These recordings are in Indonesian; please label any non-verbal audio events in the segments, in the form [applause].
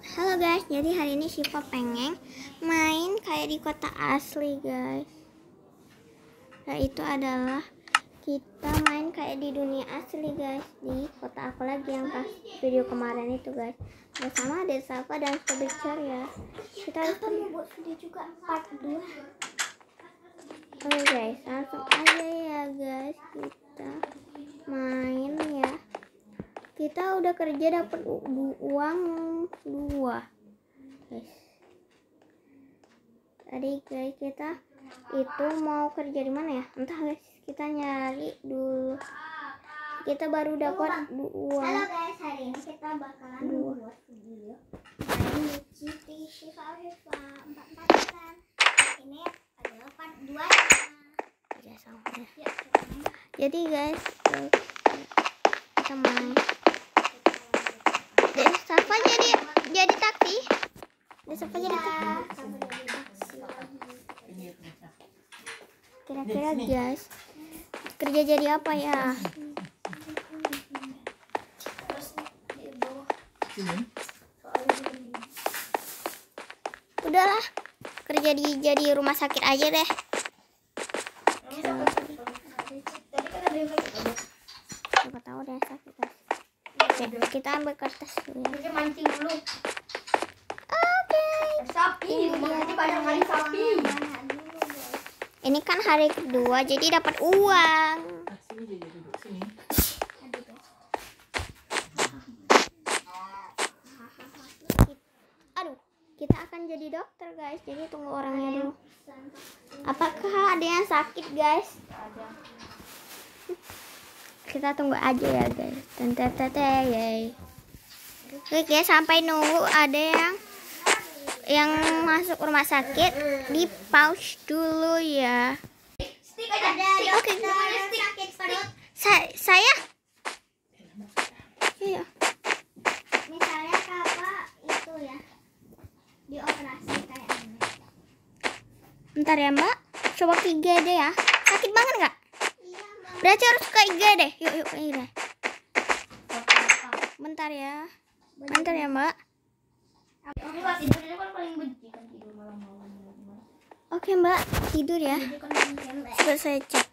Halo guys, jadi hari ini Shiva pengen main kayak di kota asli guys. Nah itu adalah kita main kayak di dunia asli guys. Di kota aku lagi yang pas video kemarin itu guys. Bersama Adik Safa dan Sobicar ya. Kita harus buat video juga? Part 2 Oke guys, langsung aja ya guys. Kita main ya. Kita udah kerja dapat uang dua, guys. Tadi guys kita itu mau kerja di mana ya? Entah guys, kita nyari dulu. Kita baru dapat du- Halo uang. guys, hari ini kita bakalan Dua. membuat video main di GT Shiva Shiva 44 kan Ini adalah part 2 Ya, sama kita main. Jadi guys, kita main. Safa jadi jadi taksi. Jadi Safa jadi taksi. Kira-kira guys kerja jadi apa ya? Udahlah kerja di jadi rumah sakit aja deh. Siapa tahu deh sakit guys. Oke, kita ambil kertas dulu. ya. Kita mancing dulu Oke. Sapi, makanya banyak kali sapi Ini kan hari kedua jadi dapat uang. Sini jadi duduk sini. Aduh, kita akan jadi dokter guys. Jadi tunggu orangnya dulu. Apakah ada yang sakit guys? Kita tunggu aja ya guys. Tete yay. Oke guys, sampai nunggu ada yang yang masuk rumah sakit di pause dulu ya. Oke. Sa- saya Iya. Misalnya kakak itu ya Dioperasi kayak Bentar ya mbak Coba ke IGD ya Sakit banget Berarti harus ke IGD Yuk yuk ke IGD Bentar ya. Bentar ya mbak. Ini kan kan Oke mbak. Tidur ya. Jadi kan saya cek.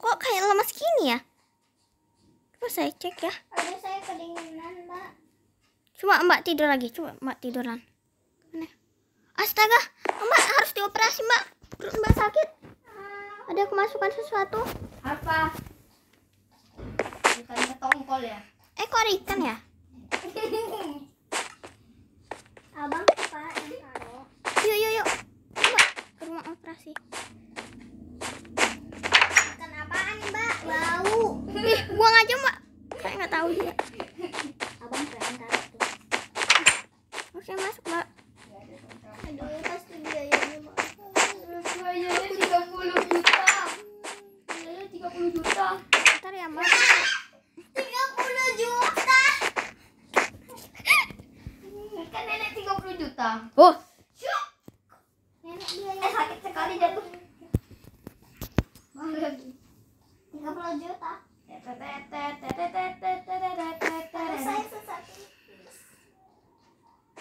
Kok kayak lemas gini ya? Coba saya cek ya. Ada saya kedinginan mbak. Coba mbak tidur lagi. Coba mbak tiduran. Mana? Astaga Mbak harus dioperasi mbak. Perut mbak sakit Ada kemasukan sesuatu Apa? Bukannya tongkol ya? Eh kok ada ikan ya? [laughs] Abang pak yang taruh Yuk yuk yuk Coba ke rumah operasi Ikan apaan nih mbak? Bau Ih buang aja mbak Saya nggak tahu juga Abang keren taruh tuh Oke masuk mbak Aduh pasti biayanya mbak Biayanya 30 juta. Biayanya 30 juta. Bentar ya mbak 30 juta Kan nenek 30 juta. Oh Syuk Nenek biaya Eh sakit sekali jatuh. Bang lagi 30 juta Ada saya sesak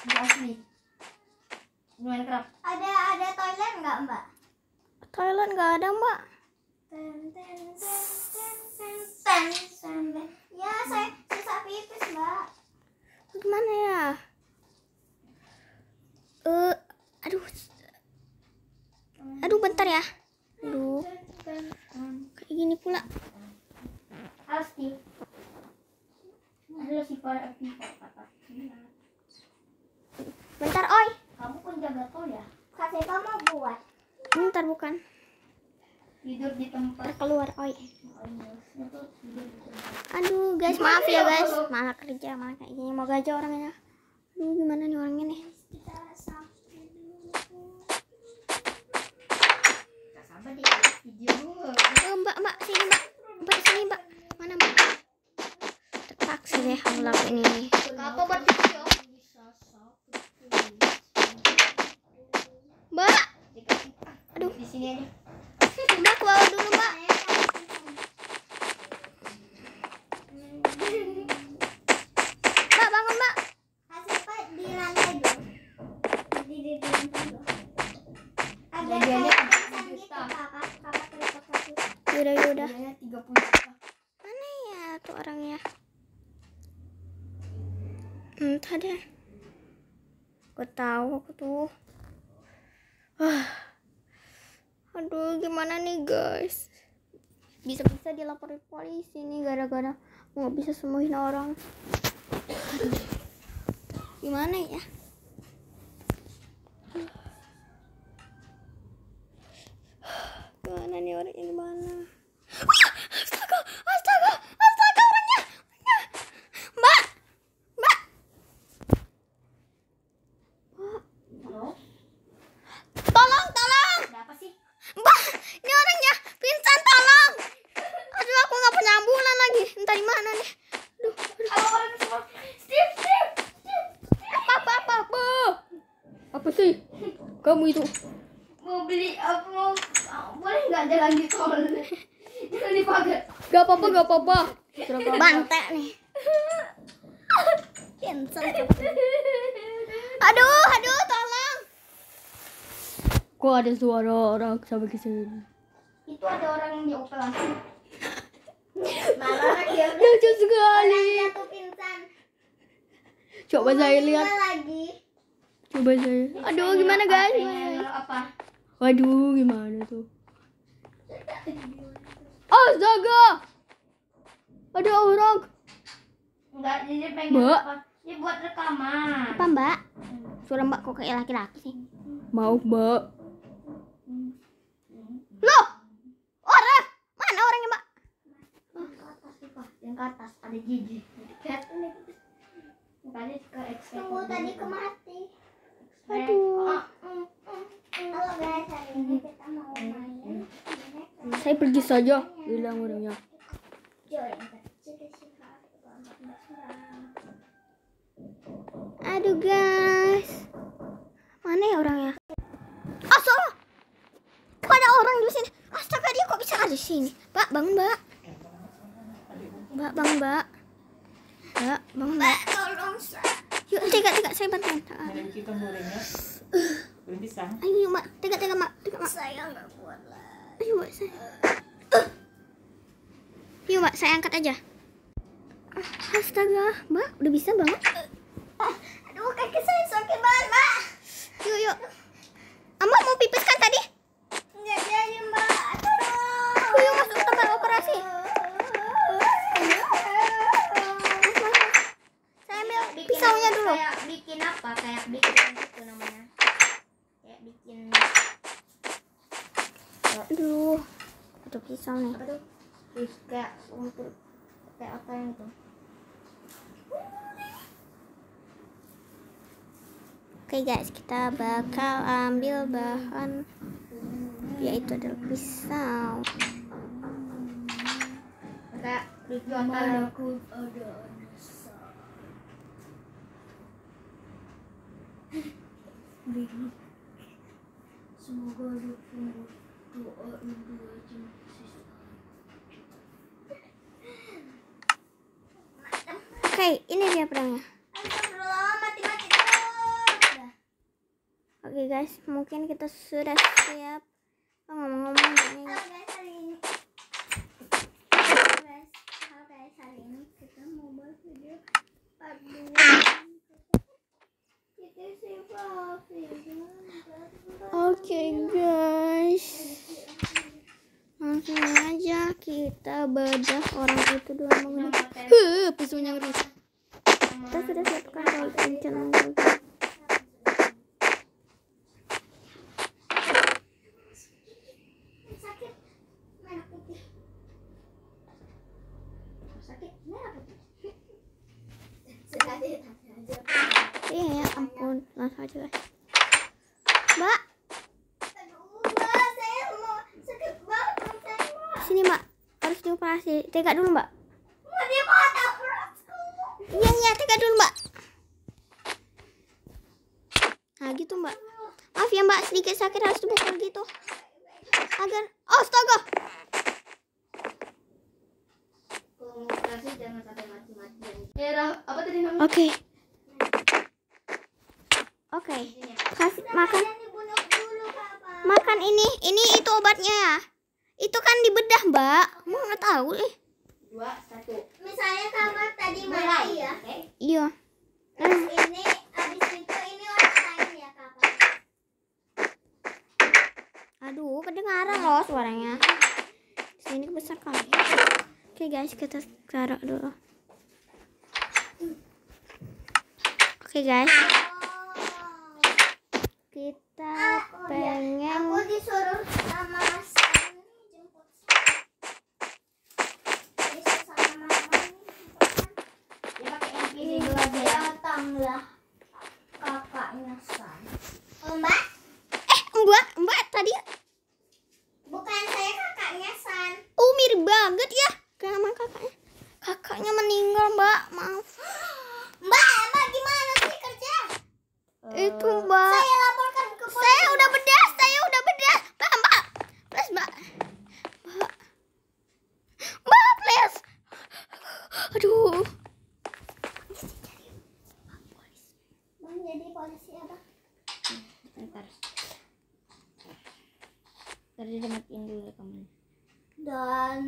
Ini asli. Lumayan kerap. Ada ada toilet nggak mbak? Toilet nggak ada mbak Ten, ten, ten, ten, ten, ten, ten, ten. Ya saya sesak pipis mbak Gimana ya? Eh Aduh. Aduh bentar ya. Aduh. Kayak gini pula. Kata. Bentar oi. Kamu pun jaga tol ya. Kak Sepa mau buat. Bentar bukan Tidur di tempat. Bentar keluar oi. Oh, iya. Aduh guys maaf ya guys. Malah kerja malah kayak gini. Mau gaji orangnya Aduh gimana nih orangnya nih. Oh, mbak mbak sini mbak. Mbak sini mbak. Mana mbak? Terpaksa deh lakuin ini. Apa buat video? Mbak! Aduh. Di sini aja. Mbak ke guys. Bisa-bisa dilaporin polisi nih gara-gara nggak bisa sembuhin orang. Gimana ya? Gimana nih orangnya gimana astaga astaga astaga orangnya orangnya. mbak mbak Halo? tolong tolong Ada apa sih? mbak ini orangnya pingsan tolong aduh aku nggak punya ambulan lagi entah di mana nih aduh Halo orang semua. Steve, Steve, Steve. apa apa apa apa apa sih kamu itu Mau beli apa mau ah, boleh nggak jalan di tol? Jangan di pagar. gak apa apa gak apa apa bantek nih pingsan aduh aduh tolong kok ada suara orang sampai ke sini Itu ada orang yang dioperasi. [laughs] Malah dia lucu sekali Jatuh pingsan. coba saya lihat lagi. coba saya aduh gimana guys apa? waduh gimana tuh astaga ada orang Enggak, jadi pengen Mbak. apa? Dia buat rekaman. apa mbak suara mbak kok kayak laki-laki sih mau mbak loh orang mana orangnya mbak Yang ke atas tuh, Pak. Yang ke atas ada gigi. Lihat ini. Makanya ke expert. Tunggu tadi kemati. Aduh. Ah, mm, mm. Halo guys, hari ini kita mau main. saya pergi saja bilang orangnya Join Cita Siva 14 orang. aduh guys mana ya orangnya astaga kok ada orang di sini astaga dia kok bisa ada di sini mbak bangun mbak mbak bangun mbak. Mbak bangun mbak. Tolong saya. yuk tiga tiga saya bantuin. Ada kita gorengnya. Belum bisa. ayo mbak. Tiga tiga mbak. Tiga mbak. Saya nggak kuat lah. ayo mbak saya. Yuk mbak saya angkat aja. Ah, astaga mbak. Udah bisa banget Aduh, kaki saya sakit banget, Mbak. yuk yuk Amba mau pipis kan tadi Nggak jadi, Mbak. Tolong. Yuk, yuk masuk tempat operasi saya ambil Bikin pisaunya dulu Kayak bikin apa? Kayak bikin itu namanya. Kayak bikin aduh. Ada pisau nih. Apa tuh? Ih, kayak untuk kayak apa yang itu? Oke guys, kita bakal ambil bahan. Yaitu adalah pisau. Kayak dijual kalau Semoga Oke, ini dia terus. Oke guys, mungkin kita sudah siap. Oh, ngomong-ngomong ini Halo guys, hari ini. Halo guys, hari ini kita mau buat video part 2. Kita siapa Oke guys, langsung aja kita bedah orang itu dua menit. Huh, pisaunya rusak. Kita sudah siapkan sekali aja Iya ya ampun, langsung aja guys. Mbak sini mbak, harus dioperasi. Tegak dulu mbak. Iya, tega dulu mbak. Nah gitu mbak. Maaf ya mbak sedikit sakit harus dipukul gitu. Agar oh, astaga! Oke. Okay. oke. Okay. kasih makan makan ini ini itu obatnya ya. Itu kan dibedah mbak. Mau nggak tahu eh? Misalnya kamu tadi Mulai. mati ya. Oke. Iya. Terus ini abis itu ini orang lain ya kakak. Aduh, kedengaran loh suaranya. Sini besar kali. Oke guys, kita taruh dulu. Oke guys, Oh. kita Aku ya. pengen Aku disuruh sama Mas Ani jemput San. Disuruh sama Mama nih jemput San. Dia pakai NPC dulu aja ya. Datanglah kakaknya San. Oh, Mbak, eh Mbak, Mbak tadi bukan saya kakaknya San. oh mirip banget ya kayak sama kakaknya. Kakaknya meninggal, Mbak. Maaf. Mbak, Mbak gimana sih kerja? Itu, Mbak. Saya laporkan ke polisi. Saya udah bedah, saya udah bedah. Mbak, Mbak. Please, Mbak. Mbak. Mbak, please. Aduh. Bang jadi polisi apa? Bentar. Tadi dia matiin dulu rekaman. Dan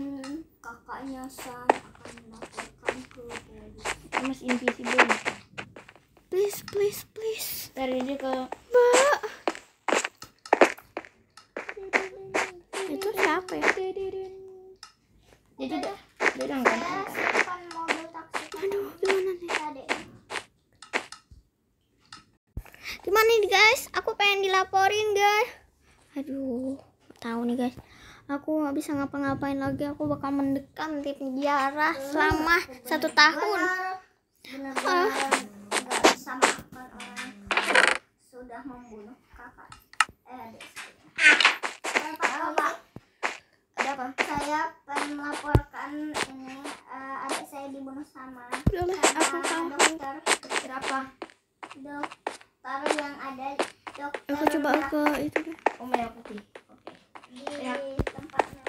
kakaknya San akan melaporkan ke polisi. Mas invisible. Please, please, please. Tadi dia ke Mbak. Itu siapa ya? Jadi udah dia udah nggak Saya ada. simpan mobil taksi Aduh, gimana nih? tadi. Gimana nih guys? Aku pengen dilaporin guys. Aduh, nggak tahu nih guys. Aku nggak bisa ngapa-ngapain lagi. Aku bakal mendekam di penjara selama satu tahun. Benar-benar nggak bisa maafkan orang yang sudah membunuh kakak. Eh, adik saya. Eh, Pak, Pak. Ada apa? Saya pengen melaporkan ini adik saya dibunuh sama Udahlah, aku sama tahu. dokter Berapa? dokter yang ada dokter Aku coba ke itu deh. Oh merah putih. Oke. di Ya. tempatnya.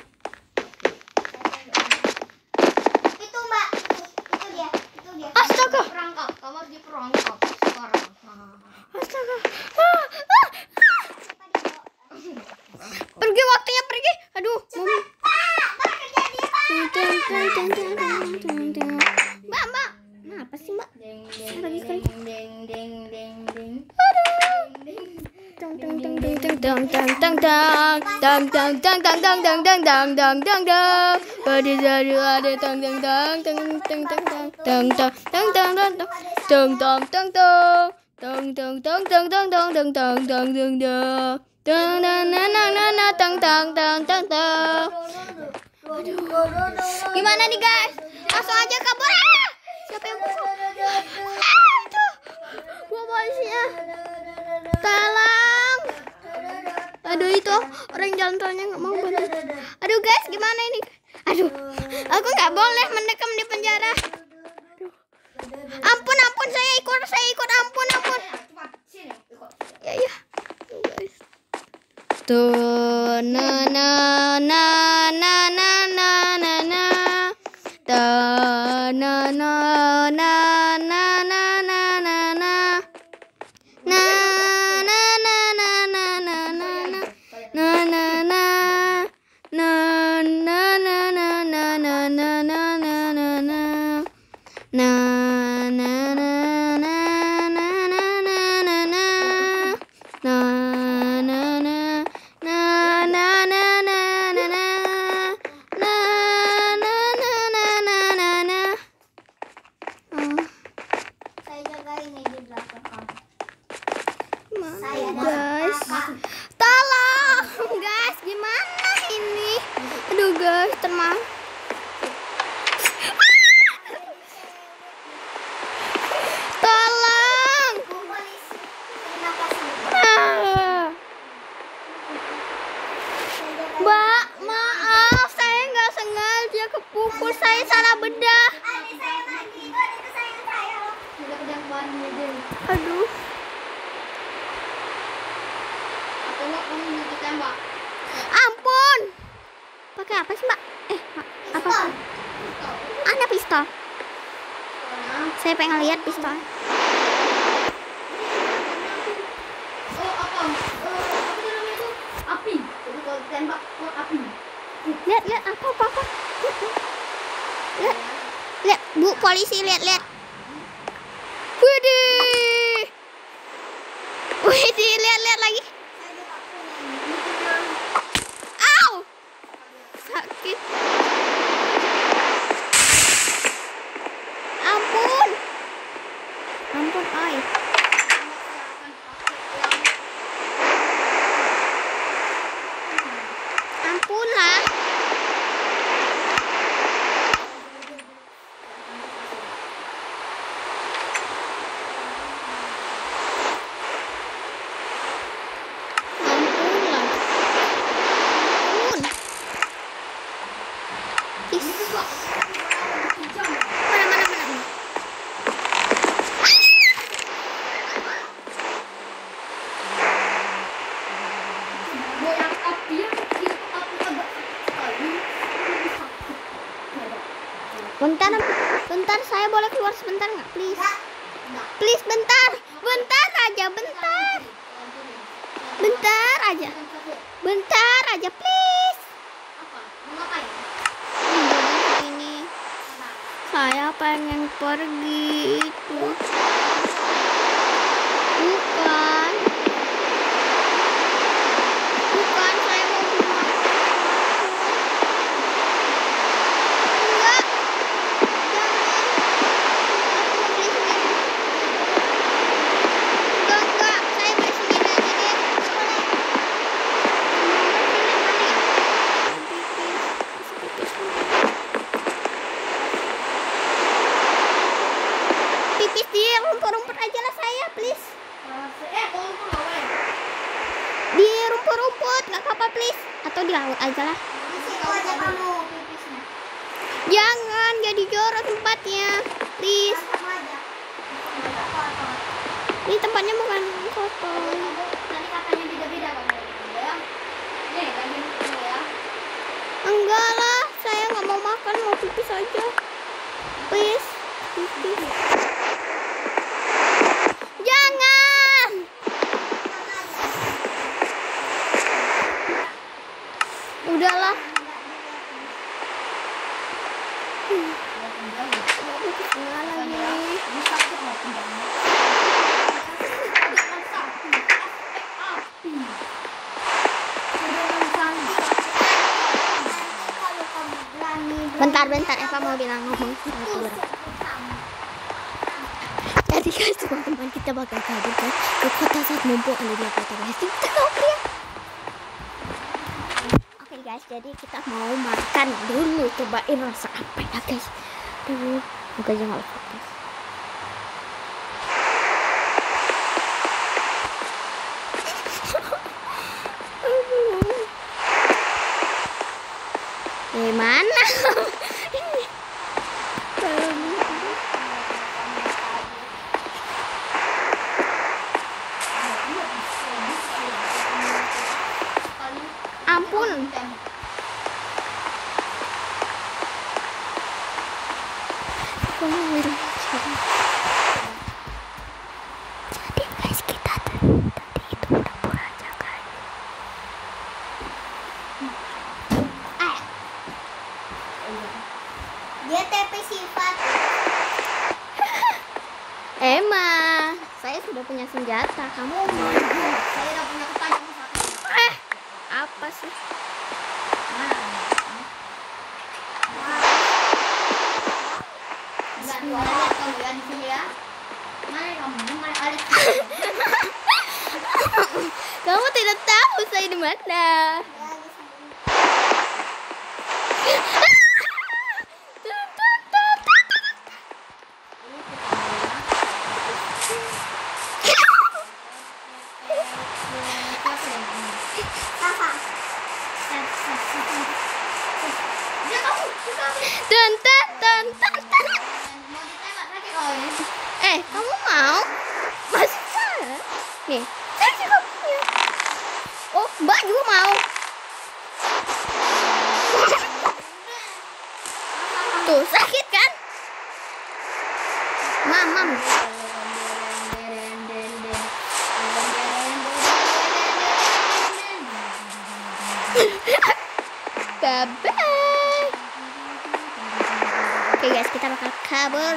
Itu Mbak, itu, itu dia. Astaga, Perangkap. Kamu harus diperangkap sekarang. astaga. Ah, ah. Pergi waktunya pergi. Aduh, Pak, Mbak. Mbak. Kenapa sih, Mbak? Lagi tung, tung, tung, tung, tung, tung, tung, tung. Pada jadu ada tung, tung, tung, tung, tung, tung, tung. Tung, tung, tung, tung, tung, tung. Tung, tung, tung, tung. Tung, tung, tung, tung, tung, tung, tung, tung, tung, tung, tung. Tung, na, na, na, na, na, tung, tung, tung, tung, tung. Gimana nih guys? Langsung aja kabur. Ah! Siapa yang pukul? Ah, itu. Gua polisinya. Tolong. Aduh itu orang jalan tolnya nggak mau bantu. Aduh guys, gimana ini? Aduh, aku nggak boleh mendekam di penjara. Ampun, ampun, saya ikut, saya ikut, ampun, ampun. Ya, ya. Tuh, na na na na na na na na na na na dan guys? Tolong, guys, gimana ini? Aduh, guys, tenang. lihat pistol api. Api. Lihat lihat apa apa apa? Lihat lihat bu polisi lihat lihat. sebentar nggak? Please. Please bentar. Bentar aja bentar. Bentar aja. Bentar aja please. Ini. Saya pengen pergi itu Iya, mau pipis aja. Please pipis guys teman-teman kita bakal kabur kan? Ke kota saat mumpung ada dia kota guys kita ya oke okay, guys jadi kita mau makan dulu. Cobain rasa apa ya guys? Tuh makanya nggak guys Saya sudah punya senjata. Kamu mau? Saya sudah punya ketajaman. Eh, apa sih? Kamu tidak tahu saya di mana. Oh, Mbak juga mau. Tuh, sakit kan? Mamam. Bye-bye. Oke okay guys, kita bakal kabur.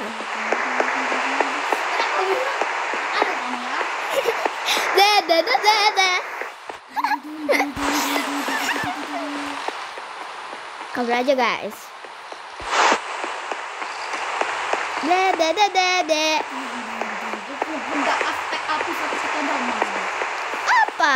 ngobrol aja guys dede dede dede apa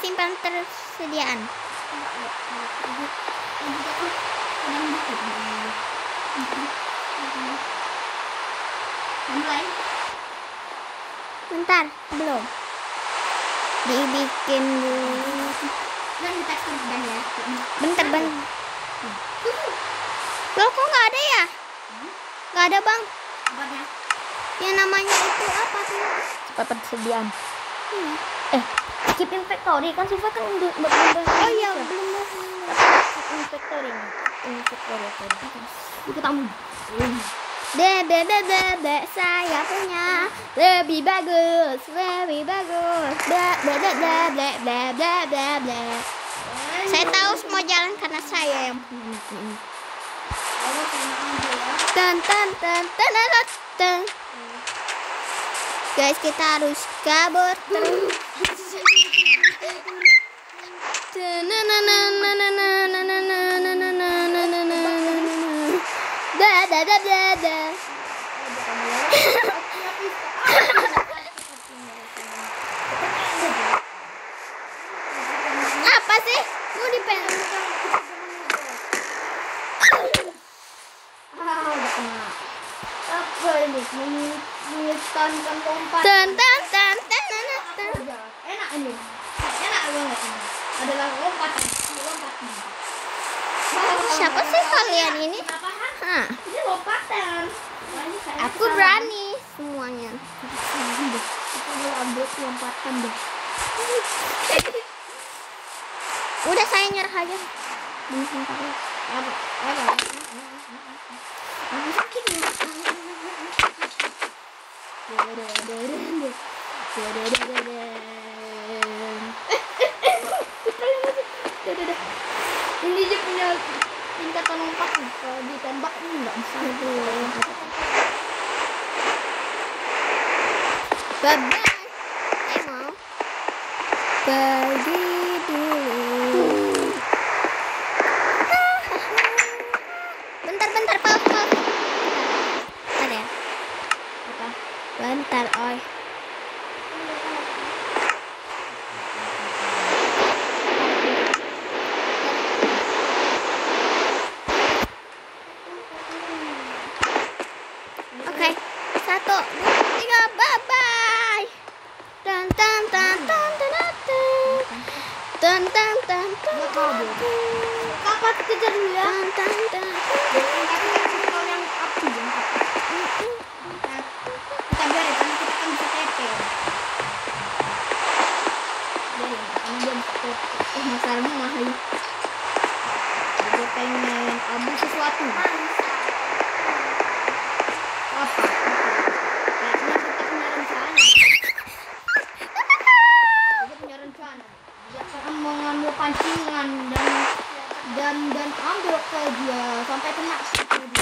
simpan persediaan? Mulai. Bentar, belum. Dibikin dulu. Bentar, bang. Loh, kok nggak ada ya? Nggak ada, Bang. Yang namanya itu apa tuh? Cepat persediaan. Hmm eh skip inventory kan Siva kan buat oh iya belum skip inventory inventory tadi buku tamu. De, saya punya. Lebih bagus lebih bagus. Dede dede de, de, de, de, de, saya tahu semua jalan karena saya yang punya. Tan tan tan tan tan tan guys kita harus kabur. Apa sih? Mau dipeluk ah, apa ini Menyetankan lompat. Ten ten ten ten ten ten. Udah. Enak ini. Enak banget ini. Adalah lompat. Lompat. Siapa sih kalian ini? Hah, Ini lompatan. Ini aku berani semuanya. Aku mau ambil lompatan deh. Udah saya nyerah aja. Bentar, bentar. Apa? Apa? Aku sakit ya. Ini dia punya tingkatan lompat. Kalau ditembak ini nggak bisa. Bye bye. Saya mau pergi dulu. Dan ambil ke dia sampai kena situ